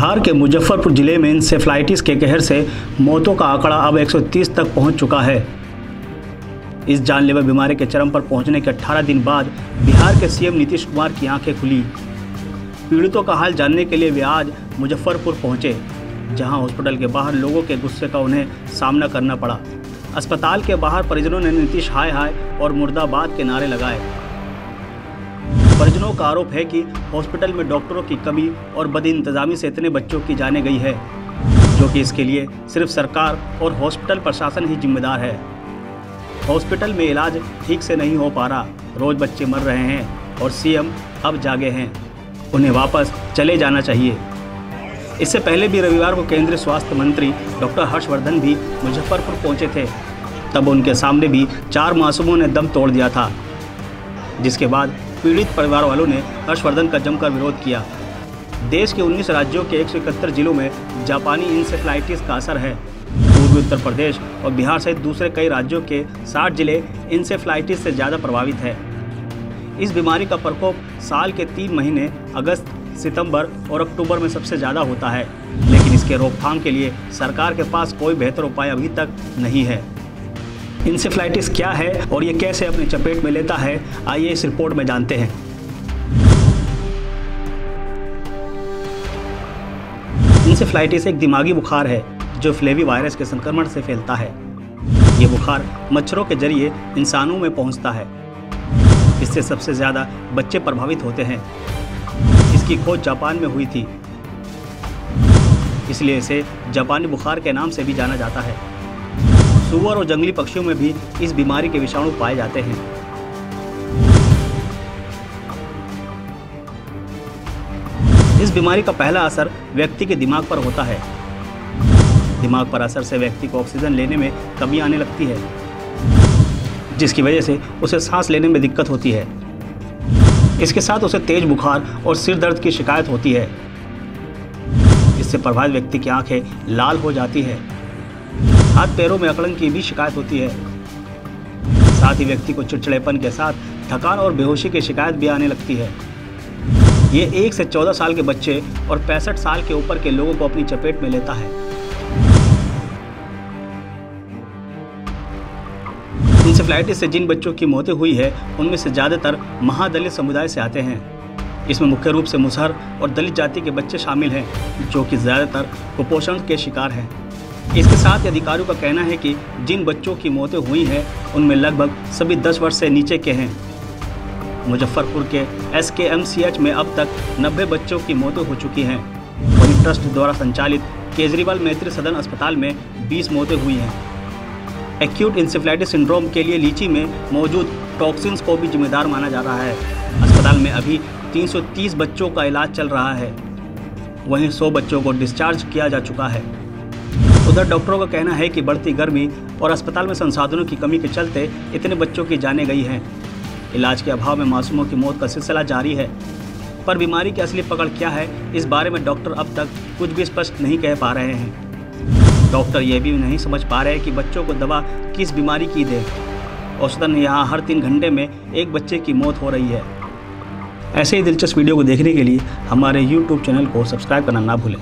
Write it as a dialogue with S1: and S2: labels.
S1: बिहार के मुजफ्फरपुर ज़िले में इंसेफ्लाइटिस के कहर से मौतों का आंकड़ा अब 130 तक पहुँच चुका है। इस जानलेवा बीमारी के चरम पर पहुँचने के 18 दिन बाद बिहार के सीएम नीतीश कुमार की आँखें खुली। पीड़ितों का हाल जानने के लिए वे आज मुजफ्फरपुर पहुँचे, जहाँ हॉस्पिटल के बाहर लोगों के गुस्से का उन्हें सामना करना पड़ा। अस्पताल के बाहर परिजनों ने नीतीश हाय हाय और मुर्दाबाद के नारे लगाए। परिजनों का आरोप है कि हॉस्पिटल में डॉक्टरों की कमी और बद इंतजामी से इतने बच्चों की जाने गई है, जो कि इसके लिए सिर्फ़ सरकार और हॉस्पिटल प्रशासन ही जिम्मेदार है। हॉस्पिटल में इलाज ठीक से नहीं हो पा रहा, रोज बच्चे मर रहे हैं और सीएम अब जागे हैं। उन्हें वापस चले जाना चाहिए। इससे पहले भी रविवार को केंद्रीय स्वास्थ्य मंत्री डॉक्टर हर्षवर्धन भी मुजफ्फरपुर पहुँचे थे। तब उनके सामने भी चार मासूमों ने दम तोड़ दिया था। जिसके बाद पीड़ित परिवार वालों ने हर्षवर्धन का जमकर विरोध किया। देश के 19 राज्यों के एक सौ इकहत्तर जिलों में जापानी इंसेफ्लाइटिस का असर है। पूर्वी उत्तर प्रदेश और बिहार सहित दूसरे कई राज्यों के 60 ज़िले इंसेफ्लाइटिस से ज़्यादा प्रभावित है। इस बीमारी का प्रकोप साल के तीन महीने, अगस्त, सितंबर और अक्टूबर में सबसे ज़्यादा होता है। लेकिन इसके रोकथाम के लिए सरकार के पास कोई बेहतर उपाय अभी तक नहीं है। इंसेफ्लाइटिस क्या है और ये कैसे अपने चपेट में लेता है, आइए इस रिपोर्ट में जानते हैं। इंसेफ्लाइटिस एक दिमागी बुखार है, जो फ्लेवी वायरस के संक्रमण से फैलता है। ये बुखार मच्छरों के ज़रिए इंसानों में पहुँचता है। इससे सबसे ज़्यादा बच्चे प्रभावित होते हैं। इसकी खोज जापान में हुई थी। इसलिए इसे जापानी बुखार के नाम से भी जाना जाता है। सुअर और जंगली पक्षियों में भी इस बीमारी के विषाणु पाए जाते हैं। इस बीमारी का पहला असर व्यक्ति के दिमाग पर होता है। दिमाग पर असर से व्यक्ति को ऑक्सीजन लेने में कमी आने लगती है, जिसकी वजह से उसे सांस लेने में दिक्कत होती है। इसके साथ उसे तेज बुखार और सिर दर्द की शिकायत होती है। इससे प्रभावित व्यक्ति की आँखें लाल हो जाती है। हाथ पैरों में अकड़न की भी शिकायत होती है। साथ ही व्यक्ति को चिड़चिड़ेपन के साथ थकान और बेहोशी की शिकायत भी आने लगती है। ये एक से चौदह साल के बच्चे और पैंसठ साल के ऊपर के लोगों को अपनी चपेट में लेता है। इंसेफ्लाइटिस से जिन बच्चों की मौतें हुई है, उनमें से ज़्यादातर महादलित समुदाय से आते हैं। इसमें मुख्य रूप से मुसहर और दलित जाति के बच्चे शामिल हैं, जो कि ज़्यादातर कुपोषण के शिकार हैं। इसके साथ ही अधिकारियों का कहना है कि जिन बच्चों की मौतें हुई हैं, उनमें लगभग सभी 10 वर्ष से नीचे के हैं। मुजफ्फरपुर के एस के एम सी एच में अब तक 90 बच्चों की मौतें हो चुकी हैं। वहीं ट्रस्ट द्वारा संचालित केजरीवाल मैत्री सदन अस्पताल में 20 मौतें हुई हैं। एक्यूट इंसेफ्लाइटिस सिंड्रोम के लिए लीची में मौजूद टॉक्सिन्स को भी जिम्मेदार माना जा रहा है। अस्पताल में अभी 330 बच्चों का इलाज चल रहा है। वहीं 100 बच्चों को डिस्चार्ज किया जा चुका है। उधर डॉक्टरों का कहना है कि बढ़ती गर्मी और अस्पताल में संसाधनों की कमी के चलते इतने बच्चों की जाने गई हैं। इलाज के अभाव में मासूमों की मौत का सिलसिला जारी है। पर बीमारी की असली पकड़ क्या है, इस बारे में डॉक्टर अब तक कुछ भी स्पष्ट नहीं कह पा रहे हैं। डॉक्टर ये भी नहीं समझ पा रहे कि बच्चों को दवा किस बीमारी की दे। औसतन यहाँ हर तीन घंटे में एक बच्चे की मौत हो रही है। ऐसे ही दिलचस्प वीडियो को देखने के लिए हमारे यूट्यूब चैनल को सब्सक्राइब करना ना भूलें।